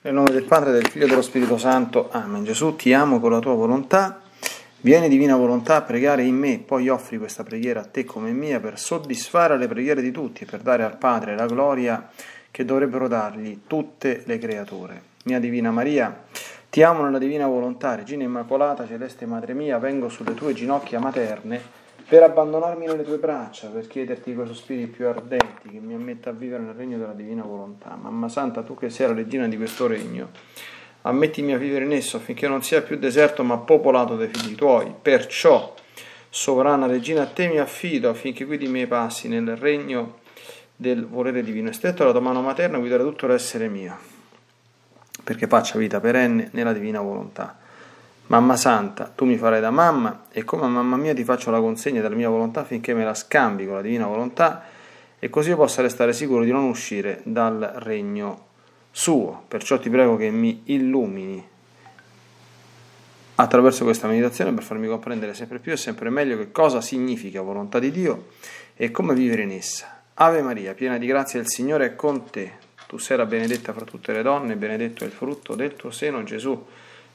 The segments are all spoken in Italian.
Nel nome del Padre, del Figlio e dello Spirito Santo. Amen. Gesù, ti amo con la tua volontà. Vieni divina volontà a pregare in me, poi offri questa preghiera a te come mia per soddisfare le preghiere di tutti e per dare al Padre la gloria che dovrebbero dargli tutte le creature. Mia Divina Maria, ti amo nella divina volontà, Regina Immacolata, Celeste Madre mia, vengo sulle tue ginocchia materne per abbandonarmi nelle tue braccia, per chiederti quei sospiri più ardenti che mi ammetta a vivere nel regno della divina volontà. Mamma Santa, tu che sei la regina di questo regno, ammettimi a vivere in esso affinché non sia più deserto ma popolato dai figli tuoi. Perciò, sovrana regina, a te mi affido affinché guidi i miei passi nel regno del volere divino. E stretto la tua mano materna guidare tutto l'essere mio, perché faccia vita perenne nella divina volontà. Mamma Santa, tu mi farai da mamma e come mamma mia ti faccio la consegna della mia volontà finché me la scambi con la divina volontà e così io possa restare sicuro di non uscire dal regno suo. Perciò ti prego che mi illumini attraverso questa meditazione per farmi comprendere sempre più e sempre meglio che cosa significa volontà di Dio e come vivere in essa. Ave Maria, piena di grazia, il Signore è con te. Tu sei la benedetta fra tutte le donne, benedetto è il frutto del tuo seno, Gesù.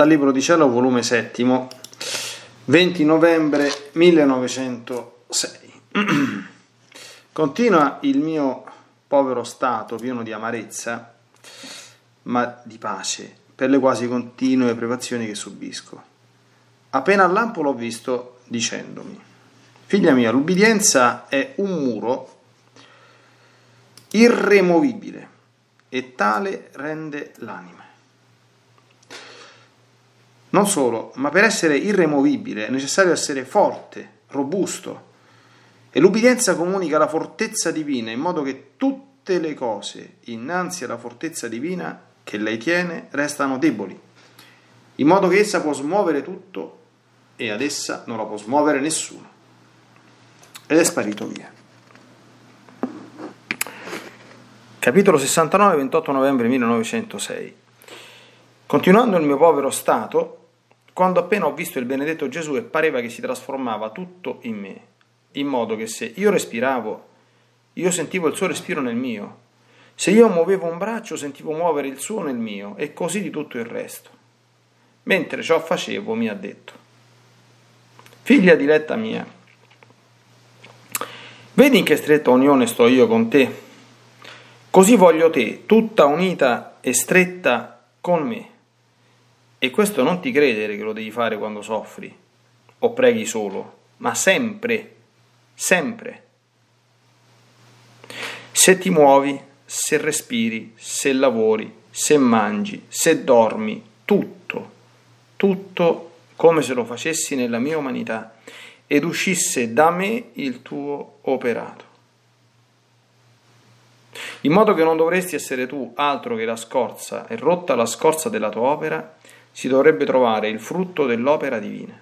Dal Libro di Cielo, volume settimo, 20 novembre 1906. Continua il mio povero stato pieno di amarezza, ma di pace, per le quasi continue privazioni che subisco. Appena al lampo l'ho visto dicendomi, figlia mia, l'ubbidienza è un muro irremovibile e tale rende l'anima. Non solo, ma per essere irremovibile è necessario essere forte, robusto. E l'ubbidienza comunica la fortezza divina in modo che tutte le cose innanzi alla fortezza divina che lei tiene restano deboli, in modo che essa può smuovere tutto e ad essa non la può smuovere nessuno. Ed è sparito via. Capitolo 69, 28 novembre 1906. Continuando il mio povero stato, quando appena ho visto il benedetto Gesù e pareva che si trasformava tutto in me, in modo che se io respiravo, io sentivo il suo respiro nel mio, Se io muovevo un braccio sentivo muovere il suo nel mio e così di tutto il resto. Mentre ciò facevo mi ha detto, figlia diletta mia, vedi in che stretta unione sto io con te? Così voglio te, tutta unita e stretta con me. E questo non ti credere che lo devi fare quando soffri o preghi solo, ma sempre, sempre. Se ti muovi, se respiri, se lavori, se mangi, se dormi, tutto, tutto come se lo facessi nella mia umanità ed uscisse da me il tuo operato. In modo che non dovresti essere tu altro che la scorza e rotta la scorza della tua opera, si dovrebbe trovare il frutto dell'opera divina.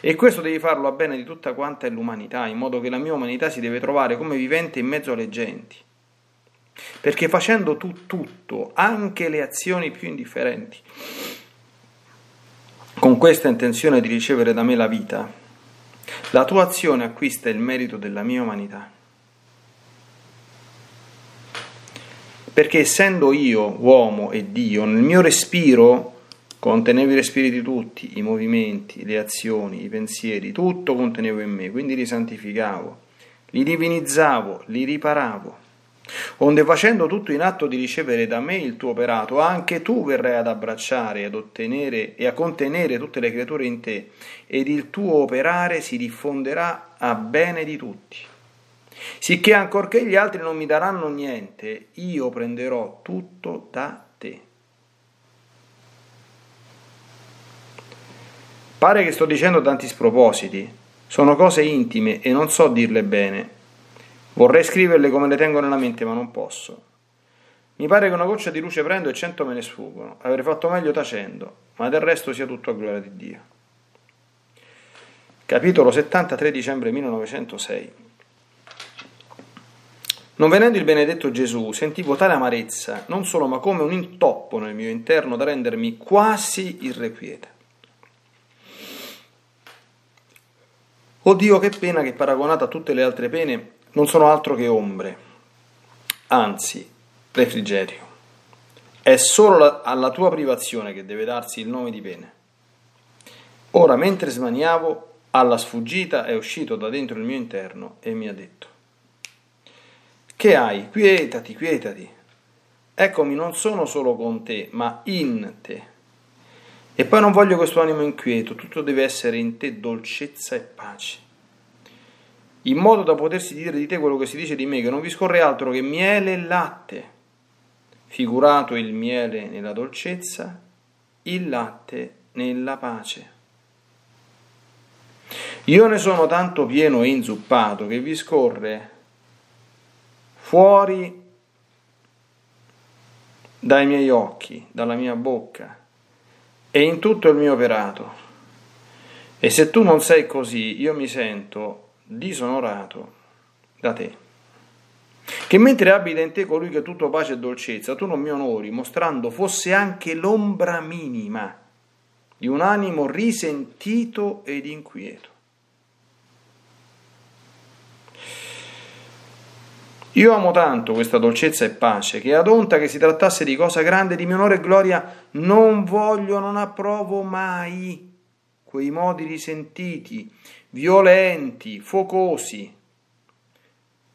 E questo devi farlo a bene di tutta quanta l'umanità, in modo che la mia umanità si deve trovare come vivente in mezzo alle genti. Perché facendo tu tutto, anche le azioni più indifferenti, con questa intenzione di ricevere da me la vita, la tua azione acquista il merito della mia umanità. Perché essendo io uomo e Dio, nel mio respiro contenevo i respiri tutti, i movimenti, le azioni, i pensieri, tutto contenevo in me, quindi li santificavo, li divinizzavo, li riparavo. Onde facendo tutto in atto di ricevere da me il tuo operato, anche tu verrai ad abbracciare ad ottenere e a contenere tutte le creature in te, ed il tuo operare si diffonderà a bene di tutti. Sicché ancorché gli altri non mi daranno niente, io prenderò tutto da te. Pare che sto dicendo tanti spropositi, sono cose intime e non so dirle bene. Vorrei scriverle come le tengo nella mente, ma non posso. Mi pare che una goccia di luce prendo e cento me ne sfuggono. Avrei fatto meglio tacendo, ma del resto sia tutto a gloria di Dio. Capitolo 73 dicembre 1906 Non venendo il benedetto Gesù, sentivo tale amarezza, non solo ma come un intoppo nel mio interno da rendermi quasi irrequieta. Oh Dio, che pena che paragonata a tutte le altre pene non sono altro che ombre, anzi, refrigerio. È solo la, alla tua privazione che deve darsi il nome di pene. Ora, mentre smaniavo, alla sfuggita è uscito da dentro il mio interno e mi ha detto: Che hai? Quietati, quietati. Eccomi, non sono solo con te, ma in te. E poi non voglio questo animo inquieto, tutto deve essere in te dolcezza e pace in modo da potersi dire di te quello che si dice di me, che non vi scorre altro che miele e latte, figurato il miele nella dolcezza, il latte nella pace. Io ne sono tanto pieno e inzuppato che vi scorre fuori dai miei occhi, dalla mia bocca e in tutto il mio operato. E se tu non sei così, io mi sento disonorato da te. Che mentre abita in te colui che è tutto pace e dolcezza, tu non mi onori, mostrando fosse anche l'ombra minima di un animo risentito ed inquieto. Io amo tanto questa dolcezza e pace, che ad onta che si trattasse di cosa grande, di mio onore e gloria, non voglio, non approvo mai quei modi risentiti, violenti, focosi,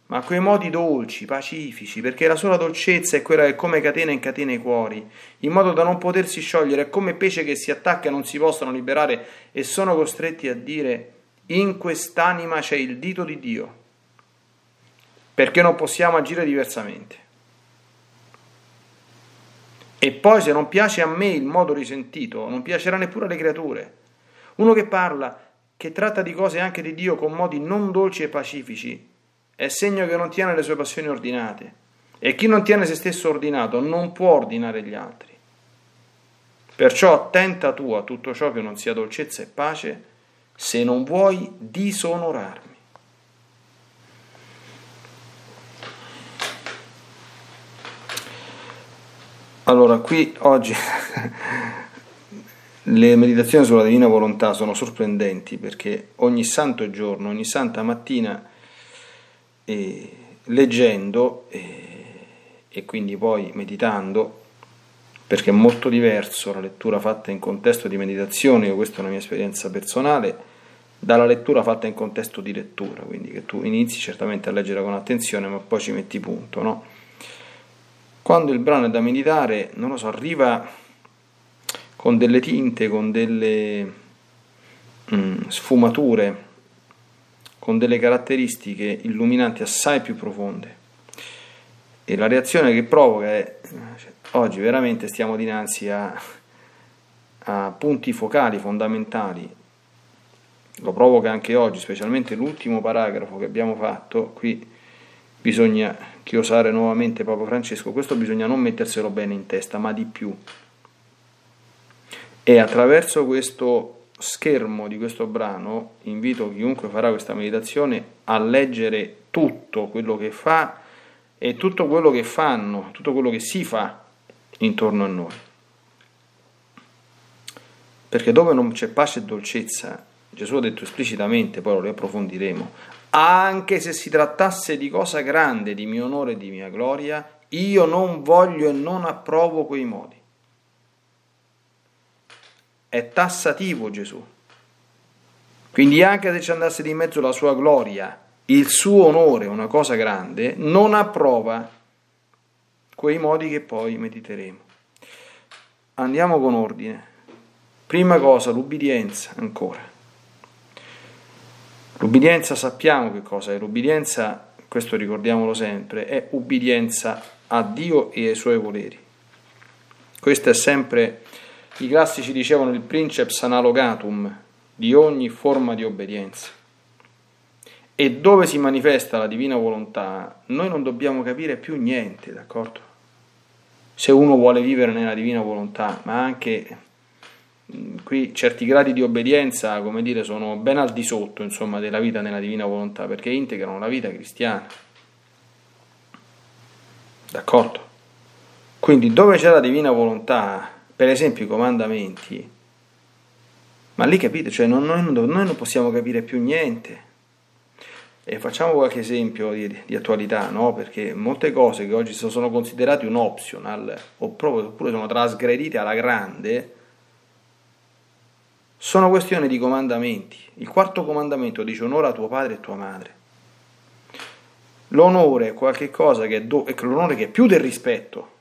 ma quei modi dolci, pacifici, perché la sola dolcezza è quella che come catena incatena i cuori, in modo da non potersi sciogliere, è come pesce che si attacca e non si possono liberare e sono costretti a dire in quest'anima c'è il dito di Dio, perché non possiamo agire diversamente. E poi se non piace a me il modo risentito, non piacerà neppure alle creature. Uno che parla, che tratta di cose anche di Dio con modi non dolci e pacifici, è segno che non tiene le sue passioni ordinate. E chi non tiene se stesso ordinato non può ordinare gli altri. Perciò attenta tu a tutto ciò che non sia dolcezza e pace, se non vuoi disonorarmi. Allora, qui oggi Le meditazioni sulla divina volontà sono sorprendenti perché ogni santo giorno, ogni santa mattina, eh, leggendo, eh, e quindi poi meditando, perché è molto diverso la lettura fatta in contesto di meditazione, io questa è una mia esperienza personale, dalla lettura fatta in contesto di lettura, quindi che tu inizi certamente a leggere con attenzione, ma poi ci metti punto, no? Quando il brano è da meditare, non lo so, arriva con delle tinte, con delle mm, sfumature, con delle caratteristiche illuminanti assai più profonde. E la reazione che provoca è, cioè, oggi veramente stiamo dinanzi a, a punti focali fondamentali lo provoca anche oggi, specialmente l'ultimo paragrafo che abbiamo fatto, qui bisogna chiosare nuovamente Papa Francesco, questo bisogna non metterselo bene in testa, ma di più. E attraverso questo schermo di questo brano invito chiunque farà questa meditazione a leggere tutto quello che fa e tutto quello che fanno, tutto quello che si fa intorno a noi. Perché dove non c'è pace e dolcezza, Gesù ha detto esplicitamente, poi lo riapprofondiremo, anche se si trattasse di cosa grande, di mio onore e di mia gloria, io non voglio e non approvo quei modi. È tassativo Gesù. Quindi anche se ci andasse di mezzo la sua gloria, il suo onore, una cosa grande, non approva quei modi che poi mediteremo. Andiamo con ordine. Prima cosa, l'ubbidienza ancora. L'ubbidienza sappiamo che cosa è, l'ubbidienza, questo ricordiamolo sempre, è ubbidienza a Dio e ai suoi voleri. Questo è sempre, i classici dicevano il princeps analogatum di ogni forma di obbedienza. E dove si manifesta la divina volontà, noi non dobbiamo capire più niente, d'accordo? Se uno vuole vivere nella divina volontà, ma anche qui certi gradi di obbedienza, come dire, sono ben al di sotto, insomma, della vita nella divina volontà, perché integrano la vita cristiana. D'accordo? Quindi dove c'è la divina volontà, per esempio i comandamenti, ma lì capite, cioè non, noi, noi, non possiamo capire più niente. E facciamo qualche esempio di, di attualità, no? Perché molte cose che oggi sono considerate un optional, oppure sono trasgredite alla grande, sono questioni di comandamenti. Il quarto comandamento dice onora tuo padre e tua madre. L'onore è qualcosa che è, do- è l'onore che è più del rispetto,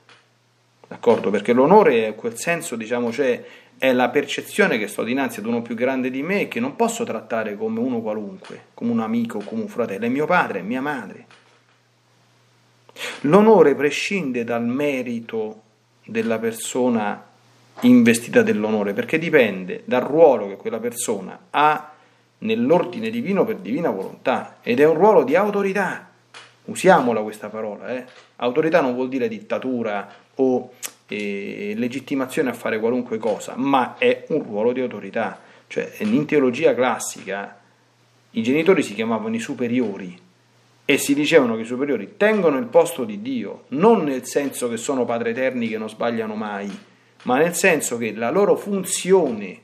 d'accordo? Perché l'onore è quel senso, diciamo, cioè è la percezione che sto dinanzi ad uno più grande di me e che non posso trattare come uno qualunque, come un amico, come un fratello, è mio padre, è mia madre. L'onore prescinde dal merito della persona investita dell'onore, perché dipende dal ruolo che quella persona ha nell'ordine divino per divina volontà ed è un ruolo di autorità. Usiamola questa parola, eh? autorità non vuol dire dittatura o eh, legittimazione a fare qualunque cosa, ma è un ruolo di autorità. Cioè, in teologia classica i genitori si chiamavano i superiori e si dicevano che i superiori tengono il posto di Dio, non nel senso che sono padre eterni che non sbagliano mai, ma nel senso che la loro funzione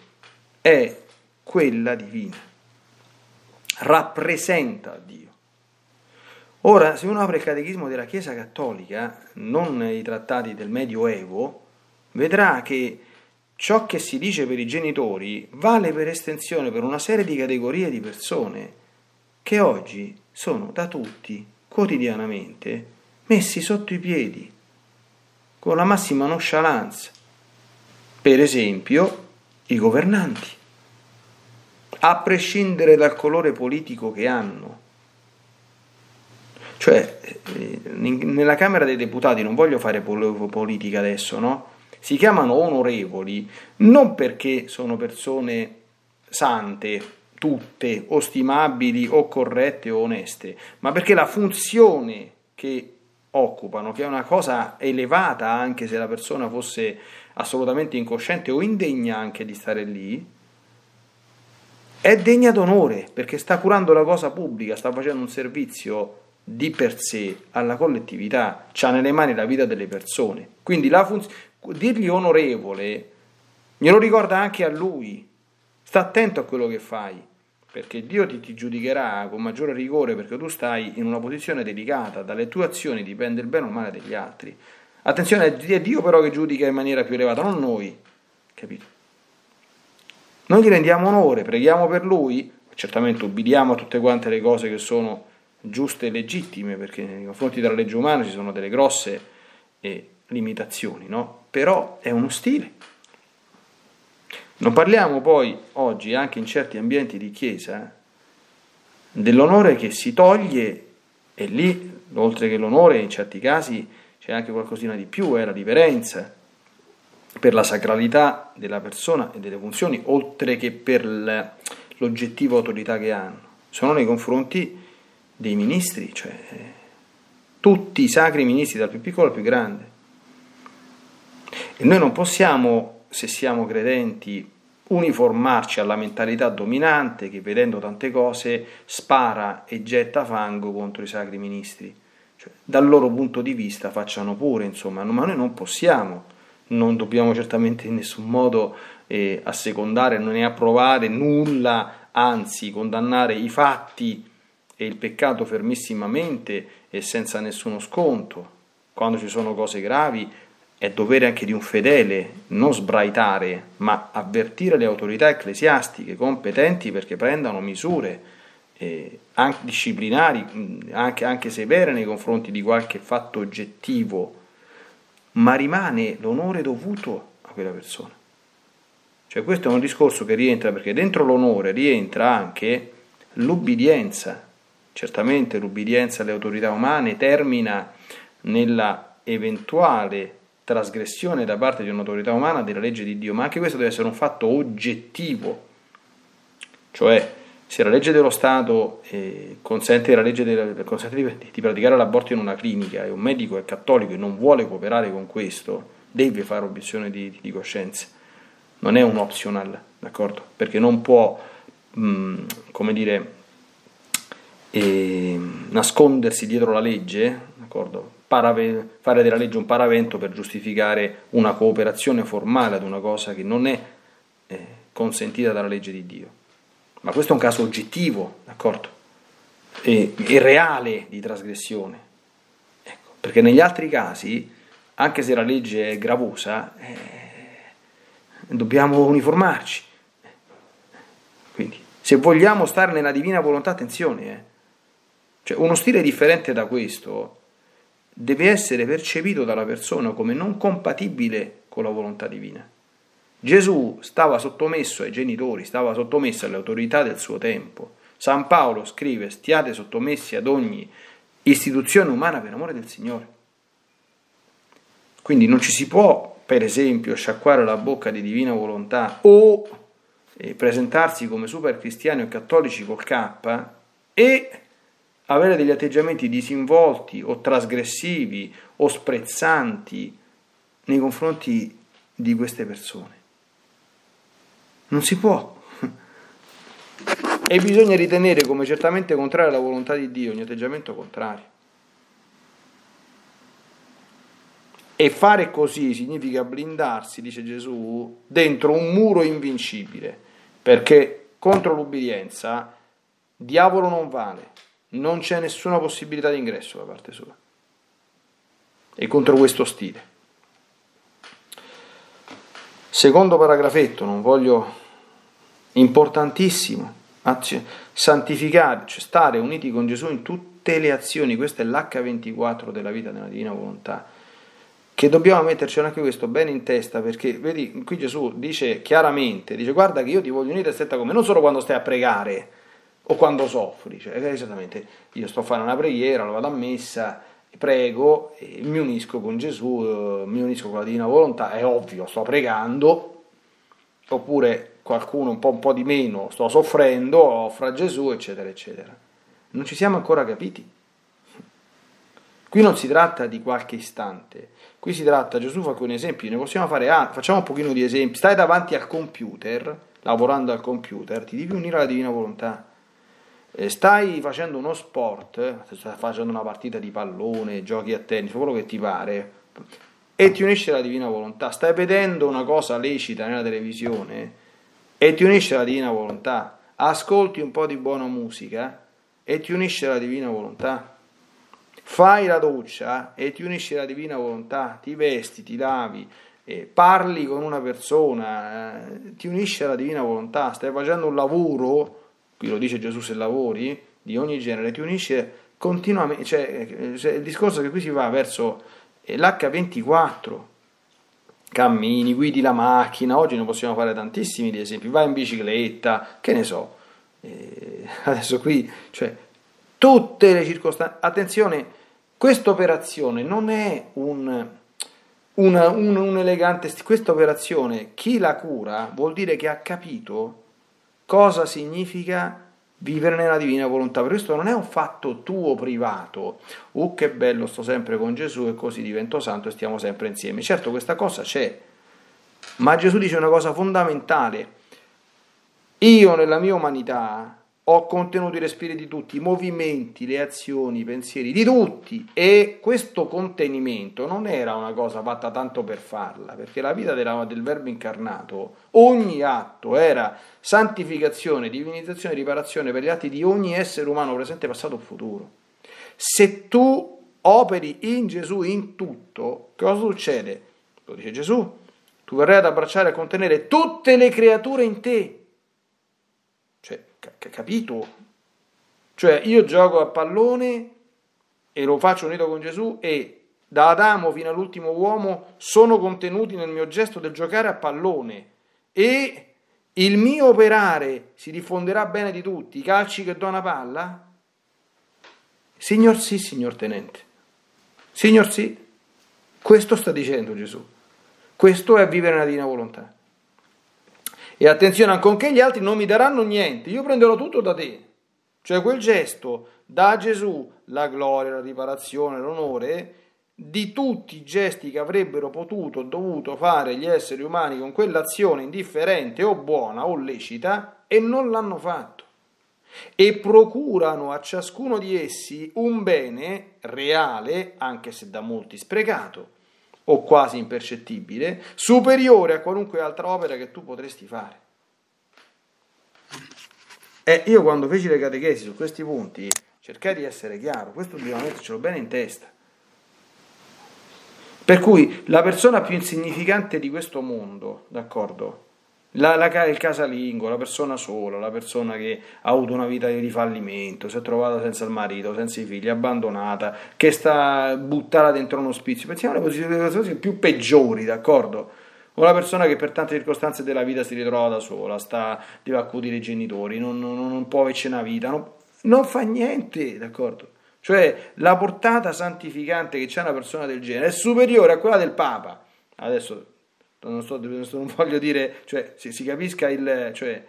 è quella divina, rappresenta Dio. Ora, se uno apre il catechismo della Chiesa Cattolica, non i trattati del Medioevo, vedrà che ciò che si dice per i genitori vale per estensione per una serie di categorie di persone che oggi sono da tutti quotidianamente messi sotto i piedi con la massima nonchalance per esempio i governanti, a prescindere dal colore politico che hanno. Cioè, eh, nella Camera dei Deputati, non voglio fare politica adesso, no? Si chiamano onorevoli non perché sono persone sante, tutte, o stimabili, o corrette, o oneste, ma perché la funzione che occupano, che è una cosa elevata anche se la persona fosse assolutamente incosciente o indegna anche di stare lì, è degna d'onore perché sta curando la cosa pubblica, sta facendo un servizio di per sé alla collettività, ha nelle mani la vita delle persone. Quindi funz- dirgli onorevole glielo ricorda anche a lui. Sta attento a quello che fai, perché Dio ti, ti giudicherà con maggiore rigore perché tu stai in una posizione delicata, dalle tue azioni dipende il bene o il male degli altri. Attenzione, è Dio però che giudica in maniera più elevata, non noi, capito? Noi gli rendiamo onore, preghiamo per lui, certamente ubbidiamo a tutte quante le cose che sono giuste e legittime, perché nei confronti della legge umana ci sono delle grosse eh, limitazioni, no? Però è uno stile. Non parliamo poi oggi, anche in certi ambienti di chiesa, dell'onore che si toglie e lì, oltre che l'onore, in certi casi c'è anche qualcosina di più, è la riverenza per la sacralità della persona e delle funzioni, oltre che per l'oggettiva autorità che hanno. Sono nei confronti dei ministri, cioè tutti i sacri ministri, dal più piccolo al più grande. E noi non possiamo se siamo credenti, uniformarci alla mentalità dominante che vedendo tante cose spara e getta fango contro i sacri ministri. Dal loro punto di vista facciano pure, insomma, ma noi non possiamo, non dobbiamo certamente in nessun modo eh, assecondare né approvare nulla, anzi condannare i fatti e il peccato fermissimamente e senza nessuno sconto. Quando ci sono cose gravi è dovere anche di un fedele non sbraitare, ma avvertire le autorità ecclesiastiche competenti perché prendano misure eh, anche disciplinari, anche, anche severe nei confronti di qualche fatto oggettivo, ma rimane l'onore dovuto a quella persona. Cioè questo è un discorso che rientra perché dentro l'onore rientra anche l'ubbidienza. Certamente l'ubbidienza alle autorità umane termina nella eventuale trasgressione da parte di un'autorità umana della legge di Dio, ma anche questo deve essere un fatto oggettivo, cioè se la legge dello Stato eh, consente, del, consente di, di, praticare l'aborto in una clinica e un medico è cattolico e non vuole cooperare con questo, deve fare obiezione di, di coscienza, non è un optional, d'accordo? Perché non può, mh, come dire, eh, nascondersi dietro la legge, d'accordo? parave, fare della legge un paravento per giustificare una cooperazione formale ad una cosa che non è eh, consentita dalla legge di Dio. Ma questo è un caso oggettivo, d'accordo? E, e reale di trasgressione. Ecco, perché negli altri casi, anche se la legge è gravosa, eh, dobbiamo uniformarci. Quindi, se vogliamo stare nella divina volontà, attenzione, eh. cioè, uno stile differente da questo deve essere percepito dalla persona come non compatibile con la volontà divina. Gesù stava sottomesso ai genitori, stava sottomesso alle autorità del suo tempo. San Paolo scrive: Stiate sottomessi ad ogni istituzione umana per amore del Signore. Quindi non ci si può, per esempio, sciacquare la bocca di divina volontà o eh, presentarsi come super cristiani o cattolici col K e avere degli atteggiamenti disinvolti o trasgressivi o sprezzanti nei confronti di queste persone. Non si può. E bisogna ritenere come certamente contrario alla volontà di Dio ogni atteggiamento contrario. E fare così significa blindarsi, dice Gesù, dentro un muro invincibile, perché contro l'ubbidienza diavolo non vale, non c'è nessuna possibilità di ingresso da parte sua. E contro questo stile. Secondo paragrafetto, non voglio importantissimo, santificare, cioè stare uniti con Gesù in tutte le azioni, questo è l'H24 della vita nella divina volontà, che dobbiamo metterci anche questo bene in testa, perché vedi, qui Gesù dice chiaramente, dice guarda che io ti voglio unire stretta come, non solo quando stai a pregare, o quando soffri, cioè esattamente io sto a fare una preghiera, lo vado a messa, prego, mi unisco con Gesù, eh, mi unisco con la divina volontà, è ovvio, sto pregando, oppure qualcuno un po', un po di meno, sto soffrendo, offro a Gesù, eccetera, eccetera. Non ci siamo ancora capiti. Qui non si tratta di qualche istante, qui si tratta, Gesù fa alcuni esempi, ne possiamo fare altri, facciamo un pochino di esempi. Stai davanti al computer, lavorando al computer, ti devi unire alla divina volontà stai facendo uno sport, stai facendo una partita di pallone, giochi a tennis, quello che ti pare, e ti unisce alla divina volontà, stai vedendo una cosa lecita nella televisione e ti unisce alla divina volontà, ascolti un po' di buona musica e ti unisci alla divina volontà. Fai la doccia e ti unisci alla divina volontà, ti vesti, ti lavi, eh, parli con una persona, eh, ti unisci alla divina volontà, stai facendo un lavoro, qui lo dice Gesù se lavori, di ogni genere, ti unisci continuamente, cioè, eh, il discorso che qui si va verso eh, l'H24, cammini, guidi la macchina, oggi ne possiamo fare tantissimi di esempi, vai in bicicletta, che ne so, eh, adesso qui, cioè, tutte le circostanze, attenzione, questa operazione non è un, una, un, un elegante, questa operazione, chi la cura vuol dire che ha capito cosa significa vivere nella divina volontà. Per questo non è un fatto tuo privato. Uh, che bello, sto sempre con Gesù e così divento santo e stiamo sempre insieme. Certo, questa cosa c'è, ma Gesù dice una cosa fondamentale. Io nella mia umanità ho contenuto i respiri di tutti, i movimenti, le azioni, i pensieri di tutti e questo contenimento non era una cosa fatta tanto per farla, perché la vita della, del Verbo incarnato, ogni atto era santificazione, divinizzazione, riparazione per gli atti di ogni essere umano presente, passato o futuro. Se tu operi in Gesù in tutto, cosa succede? Lo dice Gesù, tu verrai ad abbracciare e contenere tutte le creature in te capito? Cioè io gioco a pallone e lo faccio unito con Gesù e da Adamo fino all'ultimo uomo sono contenuti nel mio gesto del giocare a pallone e il mio operare si diffonderà bene di tutti, i calci che do una palla? Signor sì, signor tenente. Signor sì, questo sta dicendo Gesù. Questo è vivere nella divina volontà. E attenzione, anche gli altri non mi daranno niente, io prenderò tutto da te. Cioè quel gesto dà a Gesù la gloria, la riparazione, l'onore di tutti i gesti che avrebbero potuto o dovuto fare gli esseri umani con quell'azione indifferente o buona o lecita e non l'hanno fatto. E procurano a ciascuno di essi un bene reale, anche se da molti sprecato, o quasi impercettibile, superiore a qualunque altra opera che tu potresti fare. E io quando feci le catechesi su questi punti cercai di essere chiaro, questo dobbiamo mettercelo bene in testa. Per cui la persona più insignificante di questo mondo, d'accordo? La, la, il casalingo, la persona sola, la persona che ha avuto una vita di fallimento, si è trovata senza il marito, senza i figli, abbandonata, che sta buttata dentro uno spizio. Pensiamo alle posizioni più peggiori, d'accordo? O la persona che per tante circostanze della vita si ritrova da sola, sta, deve accudire i genitori, non, non, non può averci una vita, non, non fa niente, d'accordo? Cioè la portata santificante che c'è una persona del genere è superiore a quella del Papa. Adesso non, sto, non voglio dire, cioè, si, si capisca il... Cioè,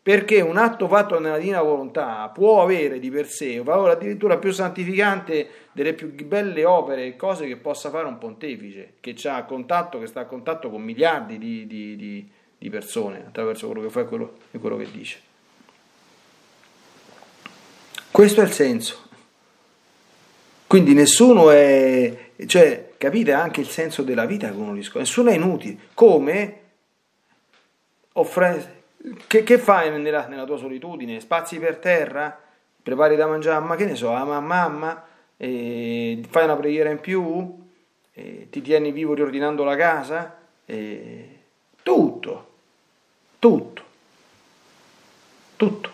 perché un atto fatto nella divina volontà può avere di per sé un valore addirittura più santificante delle più belle opere e cose che possa fare un pontefice, che, ha contatto, che sta a contatto con miliardi di, di, di, di persone attraverso quello che fa e quello, e quello che dice. Questo è il senso. Quindi nessuno è, cioè, capite anche il senso della vita che uno riscopre, nessuno è inutile. Come offre, che, che fai nella, nella, tua solitudine? Spazi per terra? Prepari da mangiare, ma che ne so, a mamma? Eh, fai una preghiera in più? Eh, ti tieni vivo riordinando la casa? Eh, tutto, tutto, tutto.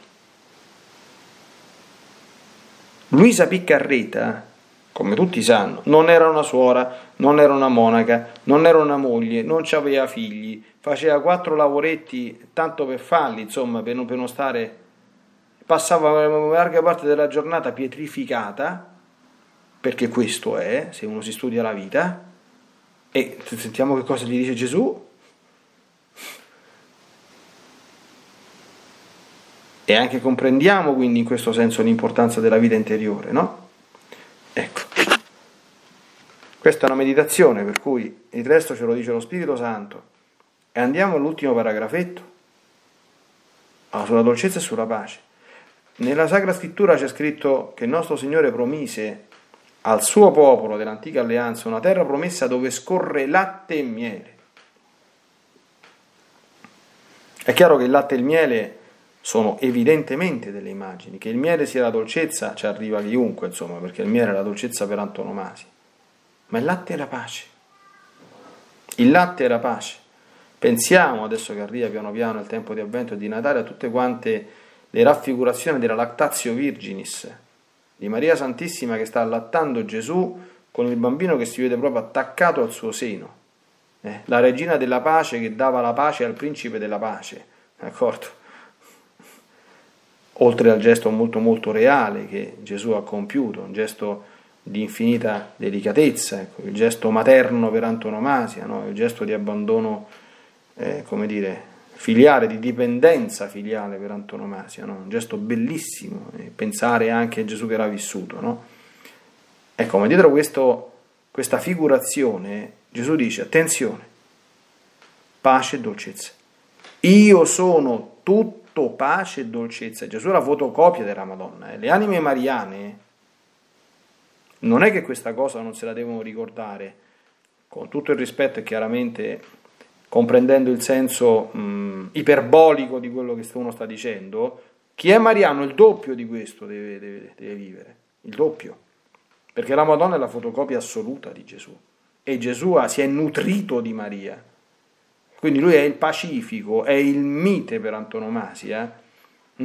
Luisa Piccarreta come tutti sanno, non era una suora, non era una monaca, non era una moglie, non aveva figli, faceva quattro lavoretti tanto per farli, insomma, per non, per non stare... Passava una larga parte della giornata pietrificata, perché questo è, se uno si studia la vita, e sentiamo che cosa gli dice Gesù. E anche comprendiamo quindi in questo senso l'importanza della vita interiore, no? Ecco. Questa è una meditazione, per cui il resto ce lo dice lo Spirito Santo. E andiamo all'ultimo paragrafetto, sulla dolcezza e sulla pace. Nella Sacra Scrittura c'è scritto che il nostro Signore promise al suo popolo dell'antica alleanza una terra promessa dove scorre latte e miele. È chiaro che il latte e il miele sono evidentemente delle immagini. Che il miele sia la dolcezza ci arriva chiunque, insomma, perché il miele è la dolcezza per antonomasia. Ma il latte la pace. Il latte la pace. Pensiamo, adesso che arriva piano piano il tempo di avvento e di Natale, a tutte quante le raffigurazioni della lactatio virginis, di Maria Santissima che sta allattando Gesù con il bambino che si vede proprio attaccato al suo seno. Eh, la regina della pace che dava la pace al principe della pace, d'accordo? Oltre al gesto molto molto reale che Gesù ha compiuto, un gesto di infinita delicatezza, ecco, il gesto materno per antonomasia, no? il gesto di abbandono, eh, come dire, filiale, di dipendenza filiale per antonomasia, no? un gesto bellissimo, eh, pensare anche a Gesù che era vissuto. No? Ecco, ma dietro questo, questa figurazione Gesù dice, attenzione, pace e dolcezza. Io sono tutto pace e dolcezza. Gesù è la fotocopia della Madonna. Eh. Le anime mariane non è che questa cosa non se la devono ricordare, con tutto il rispetto e chiaramente comprendendo il senso mh, iperbolico di quello che uno sta dicendo, chi è mariano? Il doppio di questo deve, deve, deve vivere, il doppio, perché la Madonna è la fotocopia assoluta di Gesù. E Gesù si è nutrito di Maria, quindi lui è il pacifico, è il mite per antonomasia,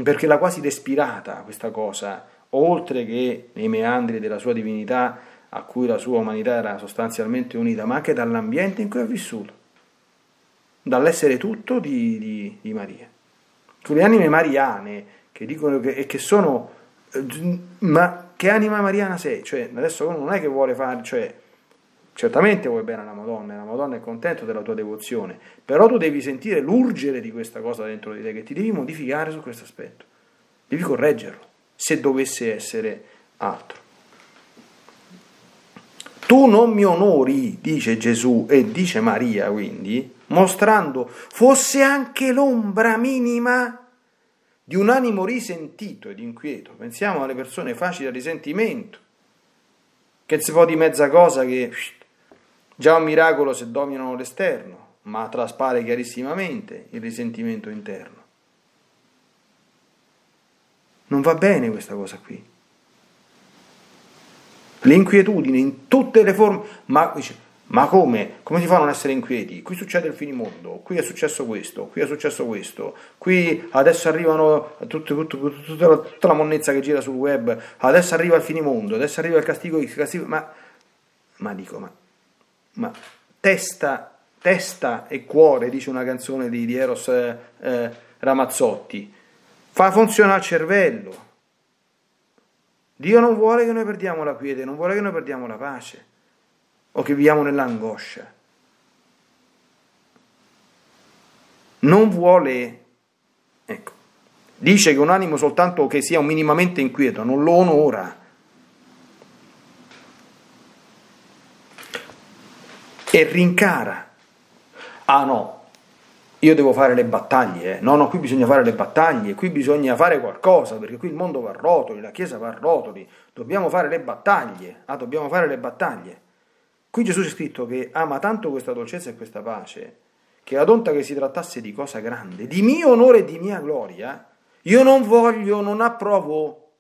perché l'ha quasi respirata questa cosa, oltre che nei meandri della sua divinità a cui la sua umanità era sostanzialmente unita, ma anche dall'ambiente in cui ha vissuto dall'essere tutto di, di, di Maria. Sulle anime mariane che dicono che, che sono, eh, ma che anima mariana sei? Cioè, adesso uno non è che vuole fare, cioè, certamente vuoi bene alla Madonna, e la Madonna è contento della tua devozione, però tu devi sentire l'urgere di questa cosa dentro di te, che ti devi modificare su questo aspetto, devi correggerlo, se dovesse essere altro. Tu non mi onori, dice Gesù e dice Maria quindi, mostrando fosse anche l'ombra minima di un animo risentito ed inquieto. Pensiamo alle persone facili al risentimento, che si può di mezza cosa che già un miracolo se dominano l'esterno, ma traspare chiarissimamente il risentimento interno. Non va bene questa cosa qui. L'inquietudine in tutte le forme, ma ma come? Come si fa a non essere inquieti? Qui succede il finimondo, qui è successo questo, qui è successo questo, qui adesso arrivano tutta, tutta, tutta, tutta la monnezza che gira sul web, adesso arriva il finimondo, adesso arriva il castigo, il castigo ma, ma dico, ma, ma testa, testa e cuore, dice una canzone di, di Eros eh, eh, Ramazzotti, fa funzionare il cervello. Dio non vuole che noi perdiamo la quiete, non vuole che noi perdiamo la pace o che viviamo nell'angoscia. Non vuole, ecco, dice che un animo soltanto che sia minimamente inquieto non lo onora. E rincara. Ah no, io devo fare le battaglie, eh. no, no, qui bisogna fare le battaglie, qui bisogna fare qualcosa, perché qui il mondo va a rotoli, la Chiesa va a rotoli, dobbiamo fare le battaglie, ah, dobbiamo fare le battaglie. Qui Gesù c'è scritto che ama tanto questa dolcezza e questa pace, che adonta che si trattasse di cosa grande, di mio onore e di mia gloria, io non voglio, non approvo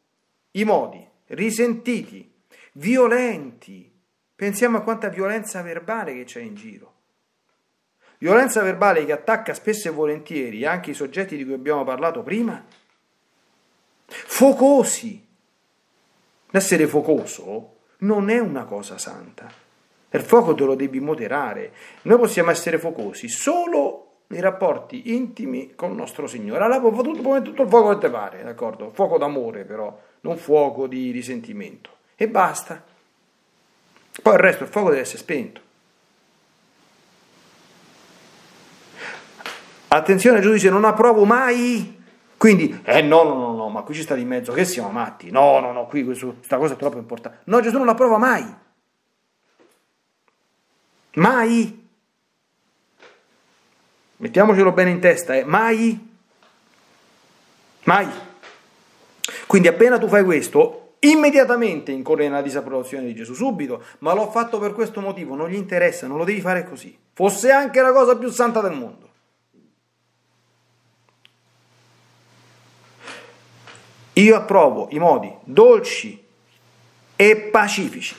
i modi risentiti, violenti. Pensiamo a quanta violenza verbale che c'è in giro. Violenza verbale che attacca spesso e volentieri anche i soggetti di cui abbiamo parlato prima. Focosi. L'essere focoso non è una cosa santa. Il fuoco te lo devi moderare. Noi possiamo essere focosi solo nei rapporti intimi con il nostro Signore. Allora può tutto, tutto il fuoco che ti pare, d'accordo? Fuoco d'amore però, non fuoco di risentimento. E basta. Poi il resto, il fuoco deve essere spento. Attenzione, giudice, non approvo mai. Quindi, eh no, no, no, no, ma qui ci sta di mezzo, che siamo matti. No, no, no, qui questa cosa è troppo importante. No, Gesù non l'approva mai. Mai. Mettiamocelo bene in testa, eh? mai. Mai. Quindi appena tu fai questo, immediatamente incorri nella disapprovazione di Gesù, subito, ma l'ho fatto per questo motivo, non gli interessa, non lo devi fare così. Fosse anche la cosa più santa del mondo. Io approvo i modi dolci e pacifici.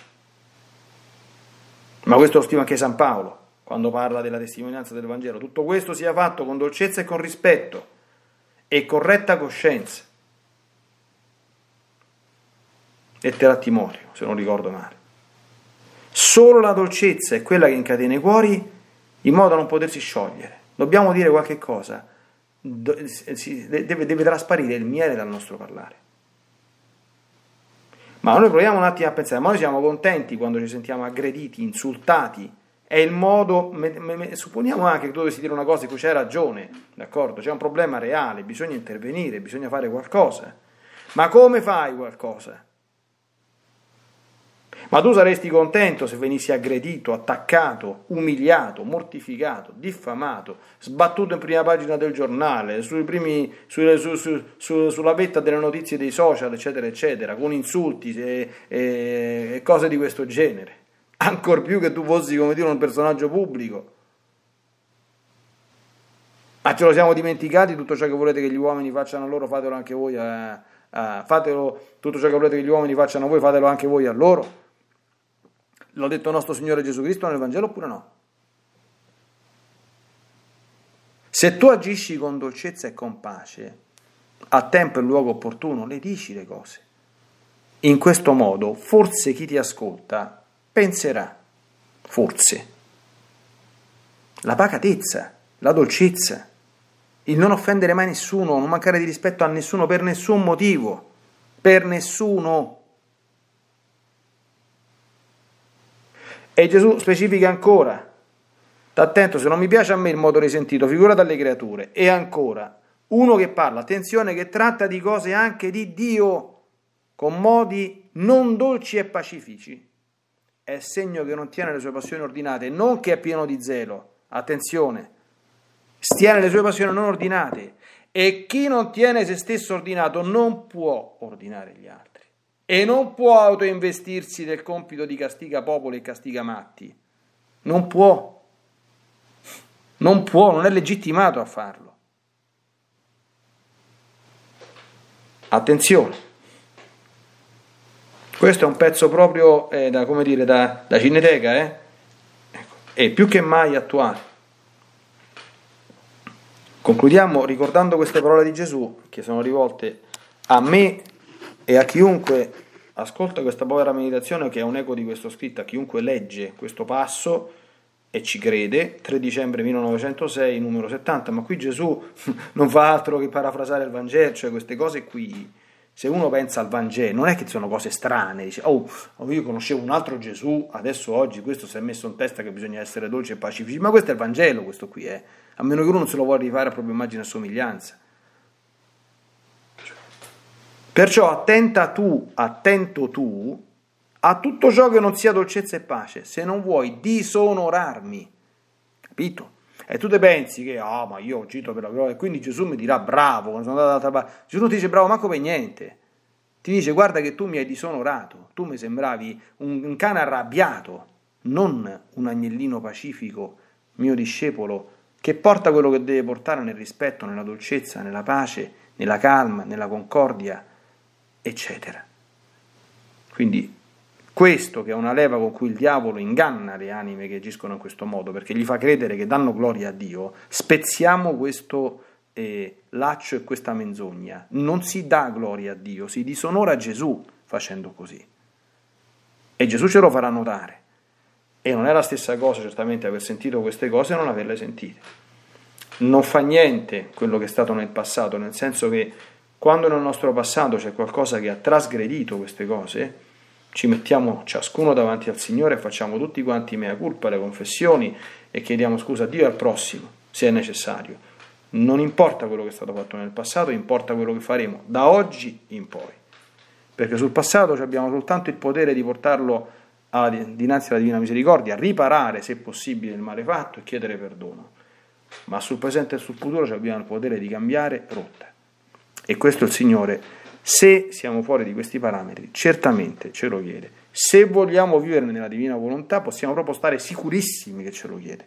Ma questo lo scrive anche San Paolo quando parla della testimonianza del Vangelo. Tutto questo sia fatto con dolcezza e con rispetto e corretta coscienza. Lettera a Timoteo, se non ricordo male. Solo la dolcezza è quella che incatena i cuori in modo da non potersi sciogliere. Dobbiamo dire qualche cosa, deve, deve trasparire il miele dal nostro parlare. Ma noi proviamo un attimo a pensare, ma noi siamo contenti quando ci sentiamo aggrediti, insultati, è il modo, me, me, supponiamo anche che tu dovessi dire una cosa in cui c'è ragione, d'accordo? C'è un problema reale, bisogna intervenire, bisogna fare qualcosa. Ma come fai qualcosa? Ma tu saresti contento se venissi aggredito, attaccato, umiliato, mortificato, diffamato, sbattuto in prima pagina del giornale, primi, su, su, su, sulla vetta delle notizie dei social, eccetera, eccetera, con insulti e, e, cose di questo genere. Ancor più che tu fossi, come dire, un personaggio pubblico. Ma ce lo siamo dimenticati, tutto ciò che volete che gli uomini facciano a loro, fatelo anche voi a, a fatelo, tutto ciò che volete che gli uomini facciano a voi, fatelo anche voi a loro. L'ha detto nostro Signore Gesù Cristo nel Vangelo oppure no? Se tu agisci con dolcezza e con pace, a tempo e luogo opportuno, le dici le cose. In questo modo, forse chi ti ascolta penserà, forse, la pacatezza, la dolcezza, il non offendere mai nessuno, non mancare di rispetto a nessuno per nessun motivo, per nessuno. E Gesù specifica ancora, attento, se non mi piace a me il modo risentito, figurate alle creature. E ancora, uno che parla, attenzione, che tratta di cose anche di Dio, con modi non dolci e pacifici, è segno che non tiene le sue passioni ordinate, non che è pieno di zelo, attenzione, stiene le sue passioni non ordinate. E chi non tiene se stesso ordinato non può ordinare gli altri e non può autoinvestirsi del compito di castiga popoli e castiga matti. Non può. Non può, non è legittimato a farlo. Attenzione. Questo è un pezzo proprio eh, da, come dire, da, da cineteca, eh? ecco. e più che mai attuale. Concludiamo ricordando queste parole di Gesù che sono rivolte a me e a chiunque ascolta questa povera meditazione che è un eco di questo scritto, a chiunque legge questo passo e ci crede, 3 dicembre 1906, numero 70, ma qui Gesù non fa altro che parafrasare il Vangelo, cioè queste cose qui, se uno pensa al Vangelo, non è che sono cose strane, dice, oh, oh, io conoscevo un altro Gesù, adesso oggi questo si è messo in testa che bisogna essere dolci e pacifici, ma questo è il Vangelo, questo qui è, a meno che uno non se lo vuole rifare a propria immagine e somiglianza. Perciò attenta tu, attento tu a tutto ciò che non sia dolcezza e pace, se non vuoi disonorarmi. Capito? E tu te pensi che, ah, oh, ma io ho agito per la gloria, e quindi Gesù mi dirà bravo, quando sono andato dall'altra parte. Gesù ti dice bravo manco per niente. Ti dice guarda che tu mi hai disonorato, tu mi sembravi un cane arrabbiato, non un agnellino pacifico, mio discepolo, che porta quello che deve portare nel rispetto, nella dolcezza, nella pace, nella calma, nella concordia eccetera. Quindi questo che è una leva con cui il diavolo inganna le anime che agiscono in questo modo, perché gli fa credere che danno gloria a Dio, spezziamo questo eh, laccio e questa menzogna. Non si dà gloria a Dio, si disonora Gesù facendo così. E Gesù ce lo farà notare. E non è la stessa cosa certamente aver sentito queste cose e non averle sentite. Non fa niente quello che è stato nel passato, nel senso che quando nel nostro passato c'è qualcosa che ha trasgredito queste cose, ci mettiamo ciascuno davanti al Signore e facciamo tutti quanti mea culpa, le confessioni e chiediamo scusa a Dio e al prossimo, se è necessario. Non importa quello che è stato fatto nel passato, importa quello che faremo da oggi in poi. Perché sul passato abbiamo soltanto il potere di portarlo a, dinanzi alla Divina Misericordia, riparare se possibile il male fatto e chiedere perdono. Ma sul presente e sul futuro abbiamo il potere di cambiare rotta. E questo il Signore, se siamo fuori di questi parametri, certamente ce lo chiede. Se vogliamo vivere nella divina volontà, possiamo proprio stare sicurissimi che ce lo chiede.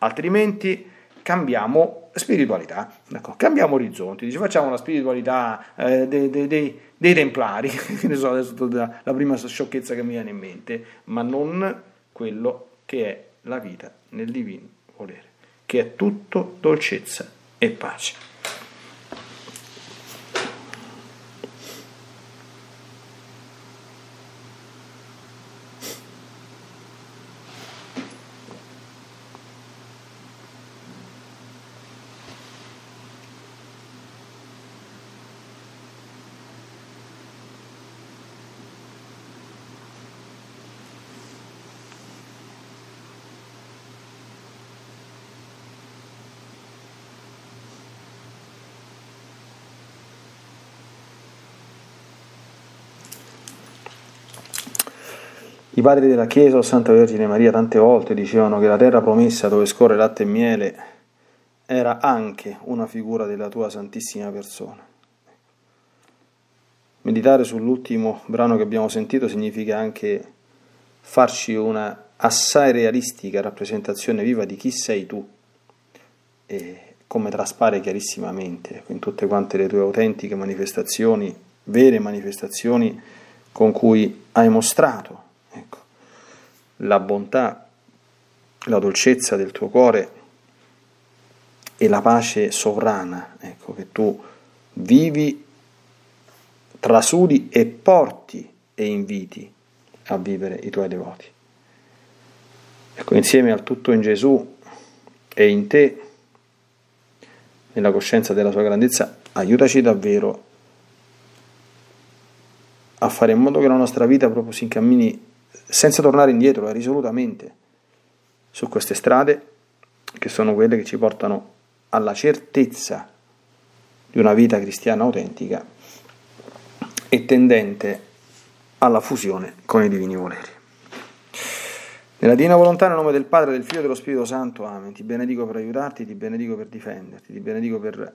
Altrimenti cambiamo spiritualità, ecco, cambiamo orizzonti, dice facciamo la spiritualità eh, dei, dei, dei, dei templari, che ne so adesso la, la prima sciocchezza che mi viene in mente, ma non quello che è la vita nel divino volere, che è tutto dolcezza e pace. Padri della Chiesa o Santa Vergine Maria tante volte dicevano che la terra promessa dove scorre latte e miele era anche una figura della tua santissima persona. Meditare sull'ultimo brano che abbiamo sentito significa anche farci una assai realistica rappresentazione viva di chi sei tu e come traspare chiarissimamente in tutte quante le tue autentiche manifestazioni, vere manifestazioni con cui hai mostrato la bontà, la dolcezza del tuo cuore e la pace sovrana, ecco, che tu vivi, trasudi e porti e inviti a vivere i tuoi devoti. Ecco, insieme al tutto in Gesù e in te, nella coscienza della sua grandezza, aiutaci davvero a fare in modo che la nostra vita proprio si incammini senza tornare indietro, risolutamente, su queste strade che sono quelle che ci portano alla certezza di una vita cristiana autentica e tendente alla fusione con i divini voleri. Nella divina volontà, nel nome del Padre, del Figlio e dello Spirito Santo, amen. Ti benedico per aiutarti, ti benedico per difenderti, ti benedico per